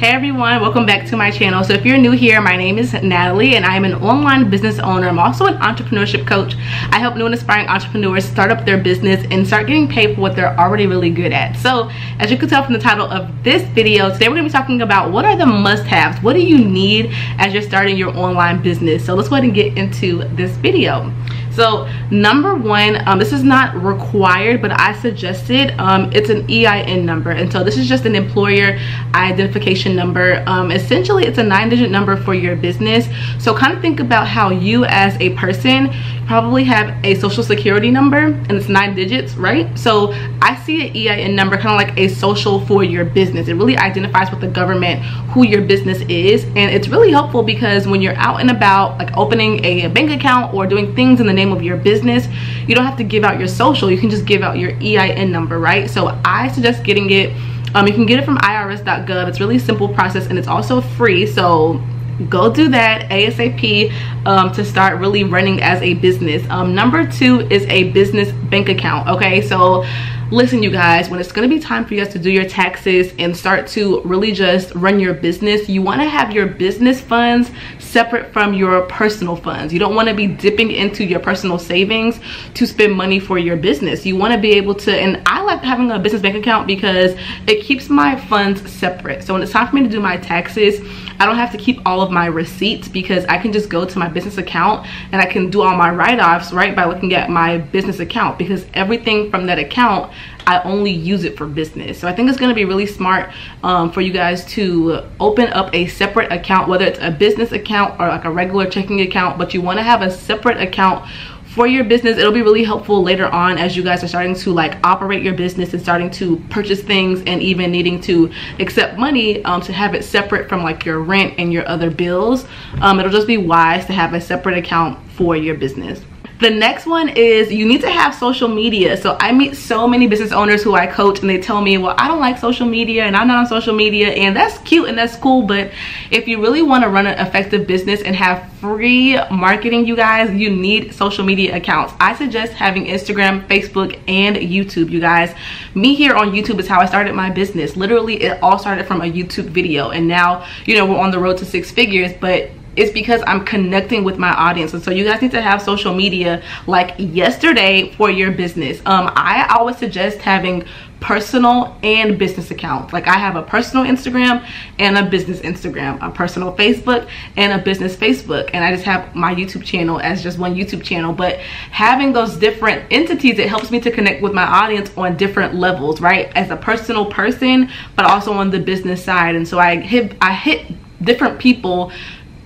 Hey everyone, welcome back to my channel. So if you're new here, my name is Nataleh and I am an online business owner. I'm also an entrepreneurship coach. I help new and aspiring entrepreneurs start up their business and start getting paid for what they're already really good at. So as you can tell from the title of this video, today we're gonna be talking about what are the must-haves? What do you need as you're starting your online business? So let's go ahead and get into this video so number one um, this is not required but i suggested um, it's an ein number. And so this is just an employer identification number. Um, essentially it's a nine digit number for your business. So kind of think about how you as a person probably have a social security number and it's nine digits right? So i see an ein number kind of like a social for your business. It really identifies with the government who your business is and it's really helpful because when you're out and about like opening a bank account or doing things in the name of your business you don't have to give out your social. You can just give out your ein number right? So i suggest getting it um, you can get it from irs.gov it's really simple process and it's also free. So go do that asap um, to start really running as a business. Um, number two is a business bank account okay? So listen you guys when it's going to be time for you guys to do your taxes and start to really just run your business you want to have your business funds separate from your personal funds. You don't want to be dipping into your personal savings to spend money for your business. You want to be able to and i like having a business bank account because it keeps my funds separate. So when it's time for me to do my taxes I don't have to keep all of my receipts because I can just go to my business account and I can do all my write-offs right by looking at my business account because everything from that account I only use it for business. So I think it's to be really smart um, for you guys to open up a separate account, whether it's a business account or like a regular checking account, but you want to have a separate account for your business. It'll be really helpful later on as you guys are starting to like operate your business and starting to purchase things and even needing to accept money um, to have it separate from like your rent and your other bills. Um, it'll just be wise to have a separate account for your business the next one is you need to have social media. So I meet so many business owners who I coach and they tell me, well, I don't like social media and I'm not on social media and that's cute and that's cool. But if you really want to run an effective business and have free marketing, you guys, you need social media accounts. I suggest having Instagram, Facebook, and YouTube, you guys. Me here on YouTube is how I started my business. Literally, it all started from a YouTube video. And now, you know, we're on the road to six figures, but it's because I'm connecting with my audience. And so you guys need to have social media like yesterday for your business. Um, I always suggest having personal and business accounts. Like I have a personal Instagram and a business Instagram, a personal Facebook and a business Facebook. And I just have my YouTube channel as just one YouTube channel. But having those different entities, it helps me to connect with my audience on different levels, right? As a personal person, but also on the business side. And so I hit, I hit different people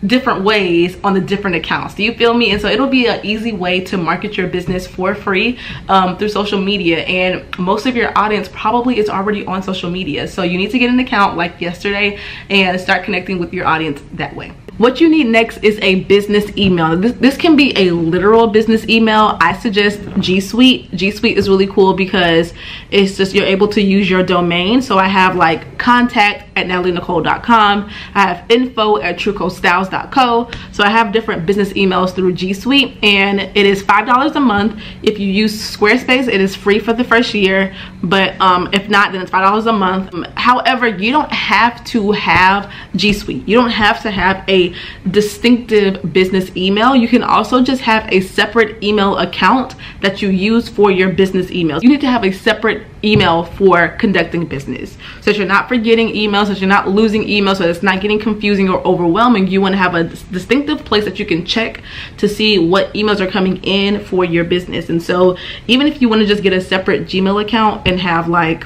different ways on the different accounts. Do you feel me? And so it'll be an easy way to market your business for free um, through social media. And most of your audience probably is already on social media. So you need to get an account like yesterday and start connecting with your audience that way what you need next is a business email. This, this can be a literal business email. I suggest g suite. G suite is really cool because it's just you're able to use your domain. So i have like contact at natalehnicole.com i have info at truecostyles.co so i have different business emails through g suite and it is five dollars a month. If you use squarespace it is free for the first year. But um, if not then it's five dollars a month. However you don't have to have g suite. You don't have to have a distinctive business email, you can also just have a separate email account that you use for your business emails. You need to have a separate email for conducting business. So that you're not forgetting emails, so that you're not losing emails, so it's not getting confusing or overwhelming. You want to have a distinctive place that you can check to see what emails are coming in for your business. And so even if you want to just get a separate Gmail account and have like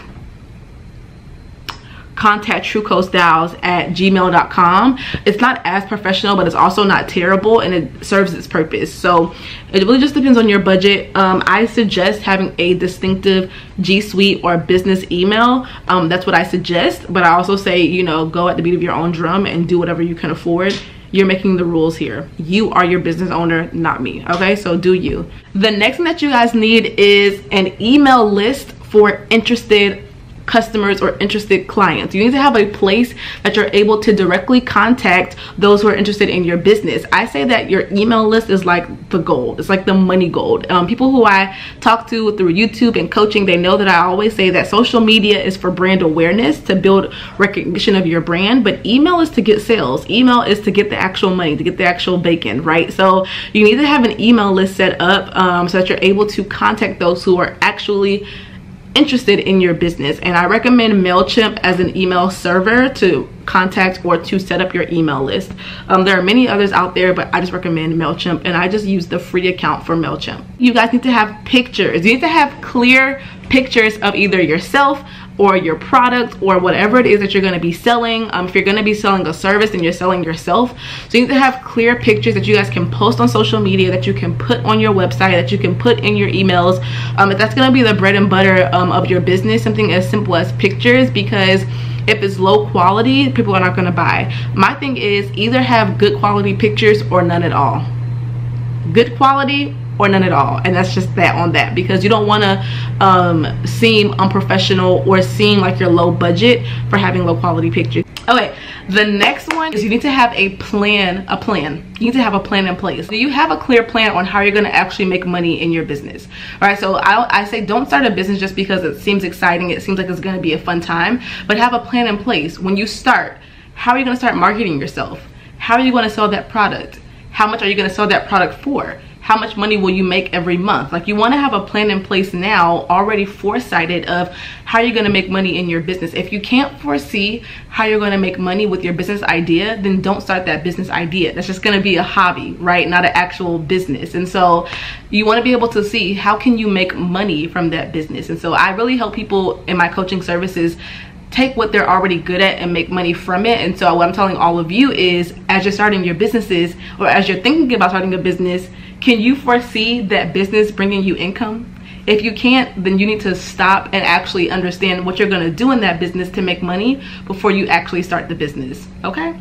contact truecostyles at gmail.com it's not as professional but it's also not terrible and it serves its purpose. So it really just depends on your budget. Um, i suggest having a distinctive g suite or business email. Um, that's what i suggest but i also say you know go at the beat of your own drum and do whatever you can afford. You're making the rules here. You are your business owner not me okay? So do you. The next thing that you guys need is an email list for interested customers or interested clients. You need to have a place that you're able to directly contact those who are interested in your business. I say that your email list is like the gold. It's like the money gold. Um, people who I talk to through YouTube and coaching, they know that I always say that social media is for brand awareness to build recognition of your brand, but email is to get sales. Email is to get the actual money, to get the actual bacon, right? So you need to have an email list set up um, so that you're able to contact those who are actually interested in your business and I recommend MailChimp as an email server to contact or to set up your email list. Um, there are many others out there but I just recommend MailChimp and I just use the free account for MailChimp. You guys need to have pictures. You need to have clear pictures of either yourself or your product or whatever it is that you're going to be selling. Um, if you're going to be selling a service and you're selling yourself. So you need to have clear pictures that you guys can post on social media that you can put on your website that you can put in your emails. Um, if that's going to be the bread and butter um, of your business something as simple as pictures because if it's low quality people are not going to buy. My thing is either have good quality pictures or none at all. Good quality or none at all. And that's just that on that. Because you don't want to um, seem unprofessional or seem like you're low budget for having low quality pictures. Okay the next one is you need to have a plan a plan. You need to have a plan in place. Do you have a clear plan on how you're going to actually make money in your business? All right so I, I say don't start a business just because it seems exciting it seems like it's going to be a fun time but have a plan in place. When you start how are you going to start marketing yourself? How are you going to sell that product? How much are you going to sell that product for how much money will you make every month? Like you want to have a plan in place now already foresighted of how you're going to make money in your business. If you can't foresee how you're going to make money with your business idea then don't start that business idea. That's just going to be a hobby right? Not an actual business. And so you want to be able to see how can you make money from that business. And so i really help people in my coaching services take what they're already good at and make money from it. And so what i'm telling all of you is as you're starting your businesses or as you're thinking about starting a business can you foresee that business bringing you income? If you can't then you need to stop and actually understand what you're going to do in that business to make money before you actually start the business okay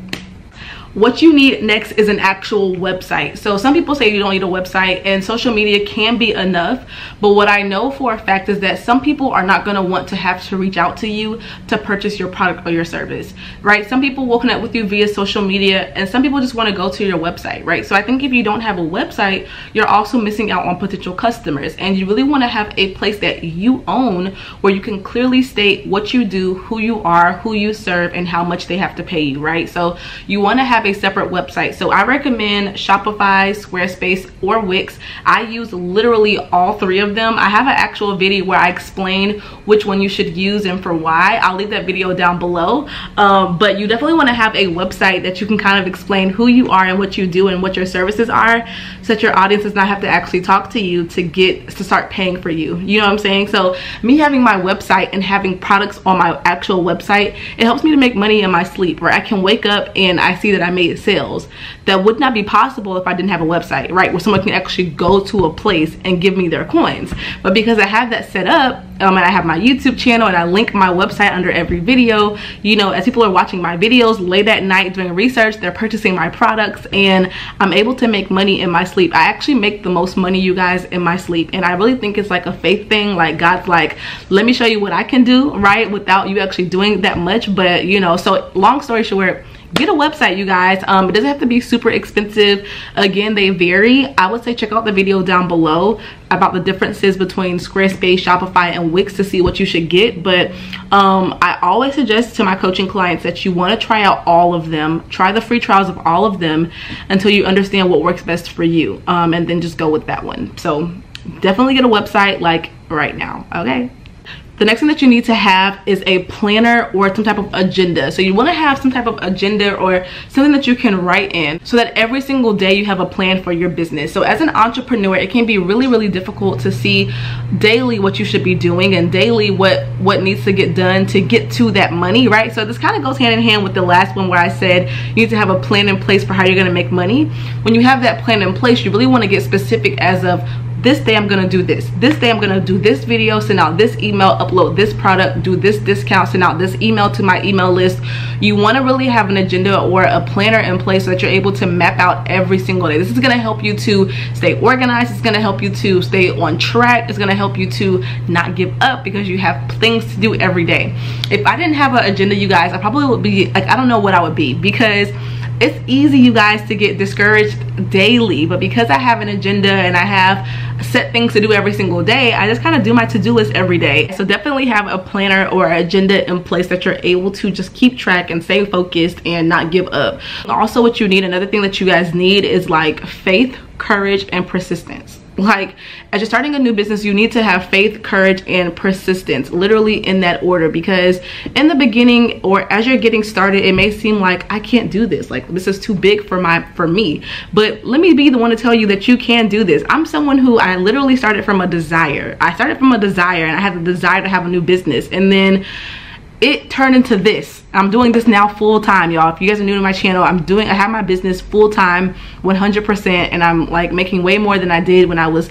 what you need next is an actual website. So some people say you don't need a website and social media can be enough. But what i know for a fact is that some people are not going to want to have to reach out to you to purchase your product or your service right? Some people will connect with you via social media and some people just want to go to your website right? So i think if you don't have a website you're also missing out on potential customers and you really want to have a place that you own where you can clearly state what you do who you are who you serve and how much they have to pay you right? So you want to have a separate website. So I recommend Shopify, Squarespace, or Wix. I use literally all three of them. I have an actual video where I explain which one you should use and for why. I'll leave that video down below. Um, but you definitely want to have a website that you can kind of explain who you are and what you do and what your services are so that your audience does not have to actually talk to you to get to start paying for you. You know what I'm saying? So me having my website and having products on my actual website, it helps me to make money in my sleep where I can wake up and I see that I made sales. That would not be possible if I didn't have a website, right? Where someone can actually go to a place and give me their coins. But because I have that set up, um, and I have my YouTube channel and I link my website under every video, you know, as people are watching my videos late at night doing research, they're purchasing my products and I'm able to make money in my sleep. I actually make the most money, you guys, in my sleep. And I really think it's like a faith thing. Like God's like, let me show you what I can do, right? Without you actually doing that much. But, you know, so long story short, get a website you guys. Um it doesn't have to be super expensive. Again they vary. I would say check out the video down below about the differences between squarespace shopify and wix to see what you should get. But um i always suggest to my coaching clients that you want to try out all of them. Try the free trials of all of them until you understand what works best for you. Um and then just go with that one. So definitely get a website like right now. Okay the next thing that you need to have is a planner or some type of agenda. So you want to have some type of agenda or something that you can write in so that every single day you have a plan for your business. So as an entrepreneur, it can be really, really difficult to see daily what you should be doing and daily what, what needs to get done to get to that money, right? So this kind of goes hand in hand with the last one where I said you need to have a plan in place for how you're going to make money. When you have that plan in place, you really want to get specific as of this day I'm gonna do this. This day I'm gonna do this video, send out this email, upload this product, do this discount, send out this email to my email list. You wanna really have an agenda or a planner in place so that you're able to map out every single day. This is gonna help you to stay organized. It's gonna help you to stay on track. It's gonna help you to not give up because you have things to do every day. If I didn't have an agenda, you guys, I probably would be like, I don't know what I would be because it's easy you guys to get discouraged daily but because i have an agenda and i have set things to do every single day i just kind of do my to-do list every day. So definitely have a planner or agenda in place that you're able to just keep track and stay focused and not give up. Also what you need another thing that you guys need is like faith courage and persistence like as you're starting a new business you need to have faith courage and persistence literally in that order. Because in the beginning or as you're getting started it may seem like i can't do this. Like this is too big for my for me. But let me be the one to tell you that you can do this. I'm someone who i literally started from a desire. I started from a desire and i had the desire to have a new business. And then it turned into this. I'm doing this now full time y'all. If you guys are new to my channel i'm doing i have my business full time 100 percent and i'm like making way more than i did when i was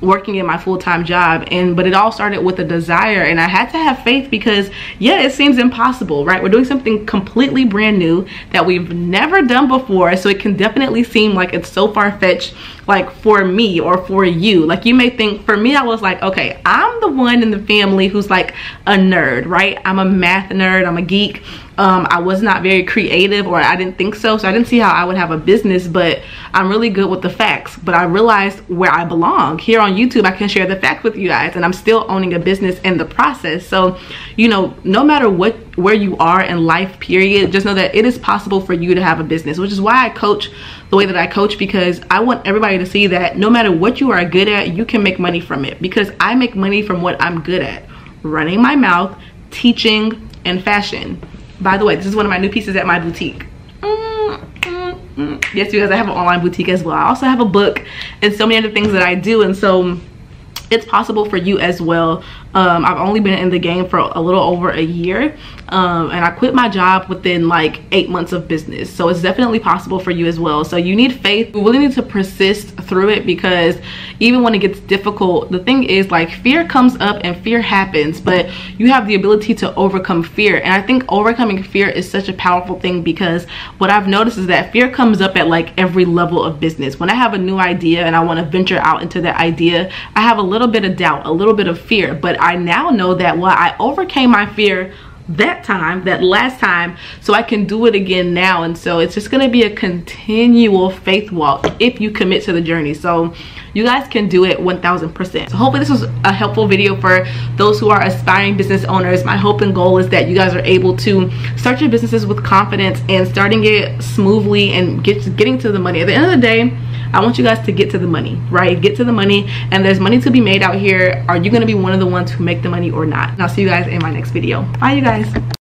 working in my full-time job and but it all started with a desire and I had to have faith because yeah it seems impossible right? We're doing something completely brand new that we've never done before so it can definitely seem like it's so far-fetched like for me or for you. Like you may think for me I was like okay I'm the one in the family who's like a nerd right? I'm a math nerd I'm a geek um, I was not very creative or I didn't think so. So I didn't see how I would have a business but I'm really good with the facts. But I realized where I belong. Here on YouTube I can share the facts with you guys and I'm still owning a business in the process. So you know no matter what where you are in life period just know that it is possible for you to have a business which is why I coach the way that I coach because I want everybody to see that no matter what you are good at you can make money from it. Because I make money from what I'm good at. Running my mouth teaching and fashion by the way, this is one of my new pieces at my boutique. Yes, you guys, I have an online boutique as well. I also have a book and so many other things that I do. And so it's possible for you as well um, i've only been in the game for a little over a year um, and i quit my job within like eight months of business so it's definitely possible for you as well so you need faith you really need to persist through it because even when it gets difficult the thing is like fear comes up and fear happens but you have the ability to overcome fear. And i think overcoming fear is such a powerful thing because what i've noticed is that fear comes up at like every level of business. When i have a new idea and i want to venture out into that idea i have a little bit of doubt a little bit of fear. But I now know that while I overcame my fear that time that last time so i can do it again now. And so it's just going to be a continual faith walk if you commit to the journey. So you guys can do it 1000 percent. So hopefully this was a helpful video for those who are aspiring business owners. My hope and goal is that you guys are able to start your businesses with confidence and starting it smoothly and get getting to the money. At the end of the day I want you guys to get to the money, right? Get to the money and there's money to be made out here. Are you gonna be one of the ones who make the money or not? And I'll see you guys in my next video. Bye you guys.